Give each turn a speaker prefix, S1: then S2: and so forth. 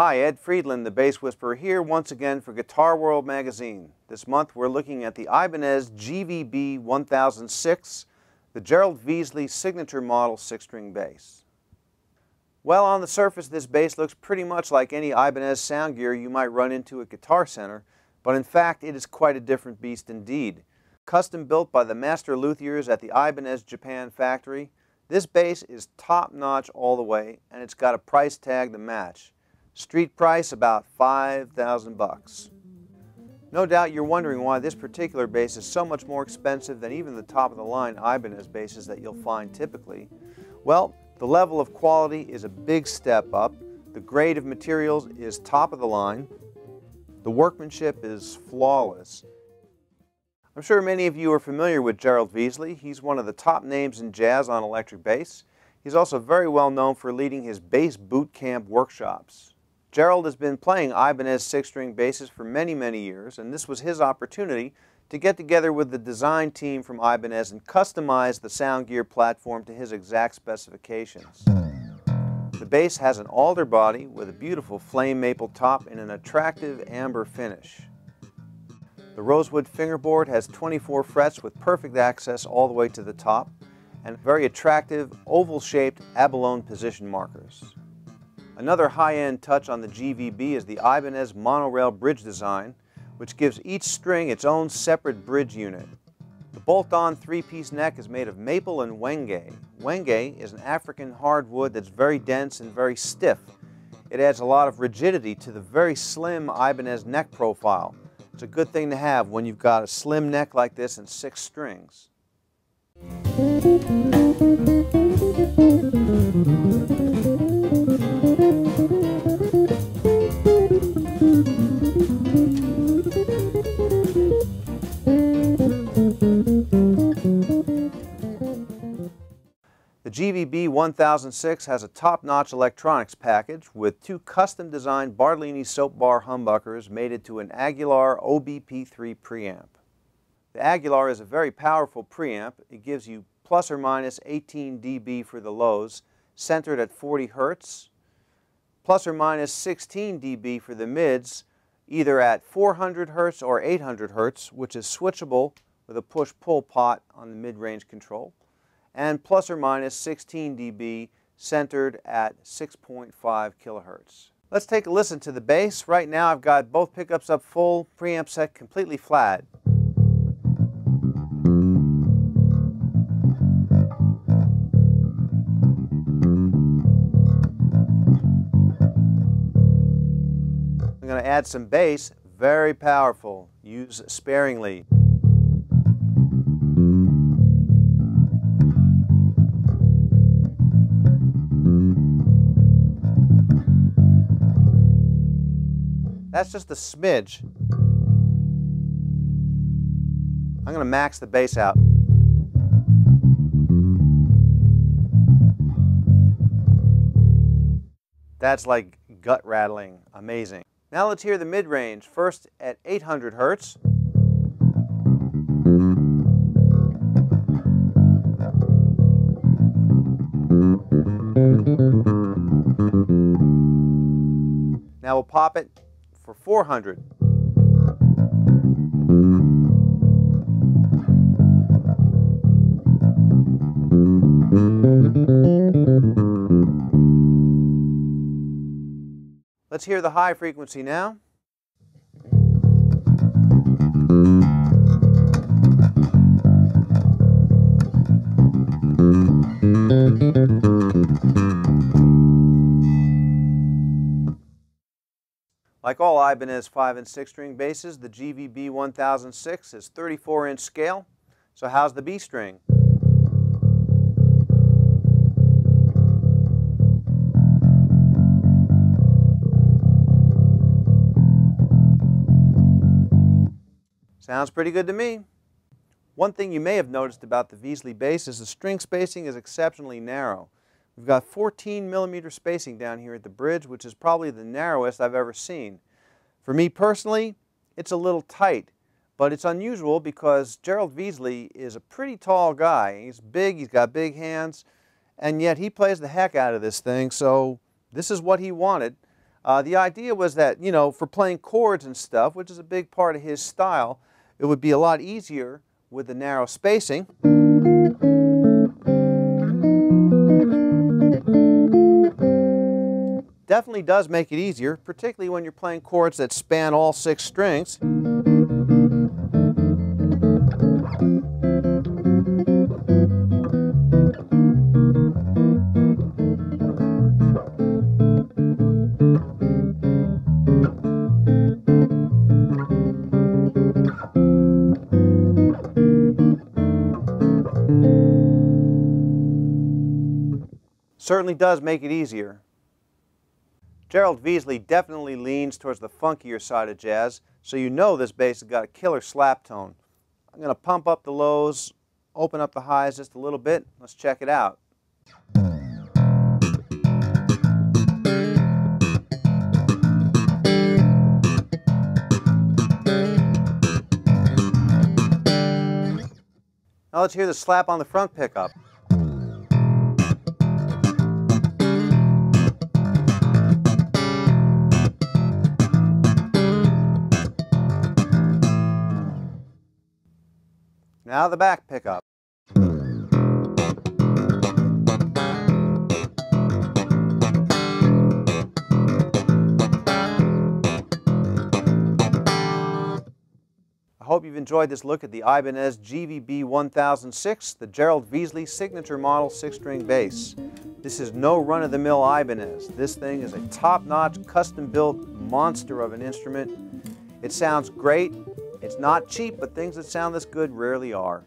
S1: Hi, Ed Friedland, the Bass Whisperer here once again for Guitar World magazine. This month we're looking at the Ibanez GVB 1006, the Gerald Veasley signature model six-string bass. Well, on the surface this bass looks pretty much like any Ibanez Soundgear you might run into at Guitar Center, but in fact it is quite a different beast indeed. Custom built by the master luthiers at the Ibanez Japan factory, this bass is top-notch all the way and it's got a price tag to match. Street price about 5,000 bucks. No doubt you're wondering why this particular bass is so much more expensive than even the top of the line Ibanez basses that you'll find typically. Well, the level of quality is a big step up. The grade of materials is top of the line. The workmanship is flawless. I'm sure many of you are familiar with Gerald Veasley. He's one of the top names in jazz on electric bass. He's also very well known for leading his bass boot camp workshops. Gerald has been playing Ibanez six-string basses for many, many years, and this was his opportunity to get together with the design team from Ibanez and customize the Soundgear platform to his exact specifications. The bass has an alder body with a beautiful flame maple top and an attractive amber finish. The rosewood fingerboard has 24 frets with perfect access all the way to the top and very attractive oval-shaped abalone position markers. Another high-end touch on the GVB is the Ibanez monorail bridge design, which gives each string its own separate bridge unit. The bolt-on three-piece neck is made of maple and wenge. Wenge is an African hardwood that's very dense and very stiff. It adds a lot of rigidity to the very slim Ibanez neck profile, it's a good thing to have when you've got a slim neck like this and six strings. The GVB 1006 has a top-notch electronics package with two custom-designed Bartolini soap bar humbuckers mated to an Aguilar OBP3 preamp. The Aguilar is a very powerful preamp. It gives you plus or minus 18 dB for the lows, centered at 40 Hz, plus or minus 16 dB for the mids, either at 400 Hz or 800 Hz, which is switchable with a push-pull pot on the mid-range control and plus or minus 16 dB centered at 6.5 kilohertz. Let's take a listen to the bass. Right now I've got both pickups up full, preamp set completely flat. I'm going to add some bass, very powerful, use sparingly. That's just a smidge. I'm going to max the bass out. That's like gut rattling, amazing. Now let's hear the mid-range, first at 800 hertz. Now we'll pop it 400. Let's hear the high frequency now. Like all Ibanez 5 and 6 string basses, the GVB 1006 is 34 inch scale. So how's the B string? Sounds pretty good to me. One thing you may have noticed about the Veasley bass is the string spacing is exceptionally narrow. We've got 14 millimeter spacing down here at the bridge, which is probably the narrowest I've ever seen. For me personally, it's a little tight, but it's unusual because Gerald Veasley is a pretty tall guy. He's big, he's got big hands, and yet he plays the heck out of this thing, so this is what he wanted. Uh, the idea was that, you know, for playing chords and stuff, which is a big part of his style, it would be a lot easier with the narrow spacing. Definitely does make it easier, particularly when you're playing chords that span all six strings. Certainly does make it easier. Gerald Veasley definitely leans towards the funkier side of jazz, so you know this bass has got a killer slap tone. I'm going to pump up the lows, open up the highs just a little bit. Let's check it out. Now let's hear the slap on the front pickup. Now the back pickup. I hope you've enjoyed this look at the Ibanez GVB 1006, the Gerald Veasley signature model six-string bass. This is no run-of-the-mill Ibanez. This thing is a top-notch, custom-built monster of an instrument. It sounds great, it's not cheap, but things that sound this good rarely are.